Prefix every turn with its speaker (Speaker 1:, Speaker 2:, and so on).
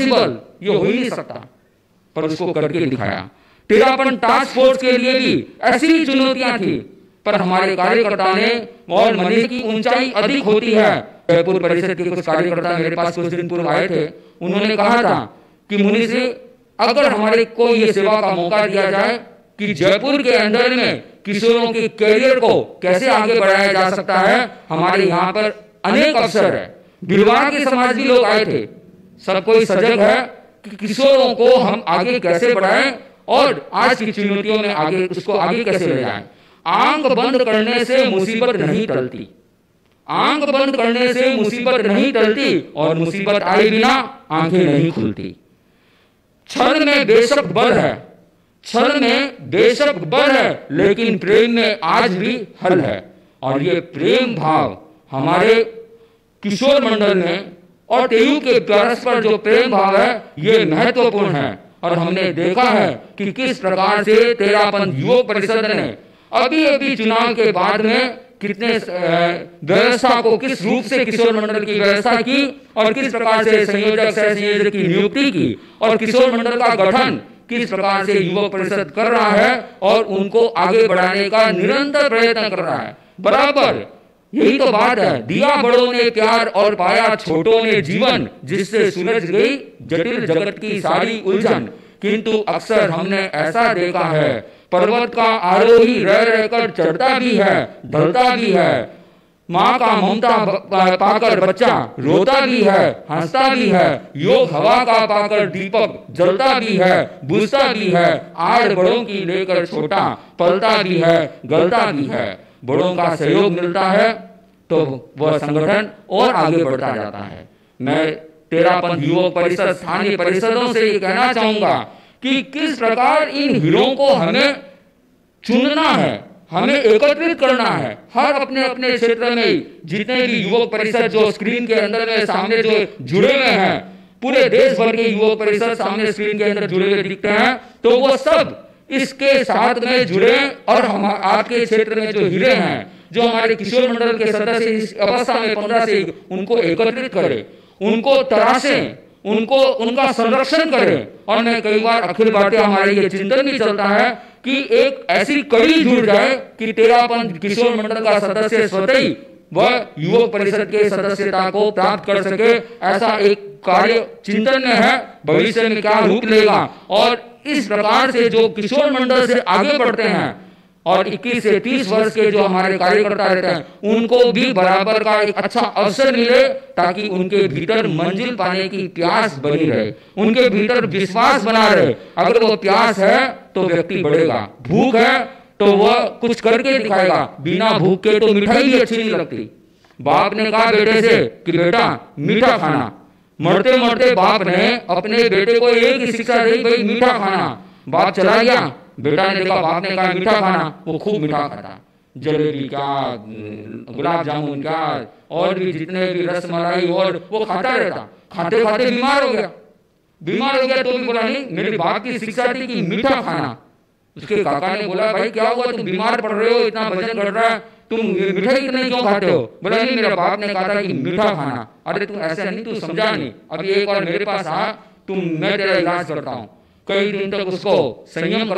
Speaker 1: Possible ये हो ही नहीं सकता। पर उसको करके दिखाया। तेरापन टास्क फोर्स के लिए भी ऐसी ही चुनौतियाँ थी। पर हमारे कार्यकर्ता ने और मनीष की ऊंचाई अधिक होती है। जयपुर परिषद के कुछ कार्यकर्ता मेरे पास कुछ दिन पूर्व आए थे। उन्होंने कहा था कि मुनीष अगर हमारे को ये सेवा का मौका दिया जाए कि जयपुर के अंदर में किशोरों के कैरियर को कैसे आगे बढ़ाया जा सकता है हमारे यहाँ पर अनेक अवसर है। बिलवाड़ा के समाज भी लोग आए थे। सब कोई सजग है कि किशोरों को हम आगे कैसे बढ़ाएँ और आज की चुनौतियों में आगे उसको आगे कैसे ले जाएँ? आँख बंद करने से मुसीबत नहीं टलती। आँख बंद करने से मुसीबत नहीं टलती और मुसीबत आए बिना आँखें नहीं खुलती। क्षण में बेशक बल है क्षण में बेशक बल है लेकिन प्रेम में आज भी हल है। और ये प्रेम भाव हमारे किशोर मंडल में और तेयू के परस्पर जो प्रेम भाव है, ये महत्वपूर्ण है। और हमने देखा है कि किस प्रकार से तेरापन युवक परिषद ने अभी अभी चुनाव के बाद में कितने व्यवस्था को किस रूप से किशोर मंडल की व्यवस्था की और किस प्रकार से संयोजक संयोजक की नियुक्ति की और किशोर मंडल का गठन किस प्रकार से युवक परिषद कर रहा है और उनको आगे बढ़ाने का निरंतर प्रयत्न कर रहा है। बराबर यही तो बात है। दिया बड़ों ने प्यार और पाया छोटों ने जीवन जिससे सुलझ गई जटिल जगत की सारी उलझन। किंतु अक्सर हमने ऐसा देखा है पर्वत का आरोही रह रहकर चढ़ता भी है ढलता भी है। माँ का ममता पाकर बच्चा रोता भी है हंसता भी है योग हवा का पाकर दीपक जलता भी है बुझता भी है आड़ बड़ों की लेकर छोटा पलता भी है गलता भी है। बड़ों का सहयोग मिलता है तो वह संगठन और आगे बढ़ता जाता है। मैं तेरापन युवक परिषद, स्थानीय परिषदों से ये कहना चाहूँगा कि किस प्रकार इन हीरों को हमें चुनना है, हमें एकत्रित करना है, हर अपने अपने क्षेत्र में जितने भी युवक परिषद जो स्क्रीन के अंदर में सामने जो जुड़े हुए हैं, पूरे देश भर के युवक परिषद सामने स्क्रीन के अंदर जुड़े हुए दिखते हैं तो वो सब इसके साथ में जुड़े और हम आपके क्षेत्र में जो हीरे हैं, जो हमारे किशोर मंडल के सदस्य इस अवस्था में पंद्रह से उनको एकत्रित करें, उनको तराशें, उनको, उनका संरक्षण करें। और मैं कई बार अखिल भारतीय हमारे ये चिंतन भी चलता है कि एक ऐसी कड़ी जुड़ जाए कि तेरापन किशोर मंडल का सदस्य स्वतः ही वह युवक परिषद के सदस्यता को प्राप्त कर सके। ऐसा एक कार्य चिंतन में है, भविष्य में क्या रूप लेगा? और इस प्रकार से जो किशोर मंडल से आगे बढ़ते हैं और 21 से 30 वर्ष के जो हमारे कार्यकर्ता रहते हैं, उनको भी बराबर का एक अच्छा अवसर मिले ताकि उनके भीतर मंजिल पाने की प्यास बनी रहे, उनके भीतर विश्वास बना रहे। अगर वो प्यास है तो व्यक्ति बढ़ेगा। भूख है तो वह कुछ करके दिखाएगा। बिना भूख के तो मिठाई भी अच्छी नहीं लगती। बाप ने कहा बेटे से कि बेटा, मीठा खाना। मरते मरते बाप ने अपने बेटे को एक ही शिक्षा दी, भाई, मीठा खाना। बाप चला गया, बेटा ने देखा, बाप ने कहा, मीठा खाना। वो खूब मीठा खाता। जलेबी क्या गुलाब जामुन का, और भी जितने भी रस मलाई और, वो खाता रहता। खाते खाते बीमार हो गया। बीमार हो गया तो भी बोला, नहीं, मेरे बाप की शिक्षा थी कि मीठा खाना। उसके काका ने बोला, भाई, क्या हुआ? तुम बीमार पड़ रहे हो, इतना वज़न बढ़ रहा है। तुम मिठाई इतने क्यों खाते हो? बोला नहीं मेरे बाप ने कहा था कि मीठा खाना। अरे तुम ऐसा नहीं तू समझा नहीं। अभी एक बार मेरे पास आ तुम मैं तेरा इलाज करता हूँ। कई दिन तक उसको संयम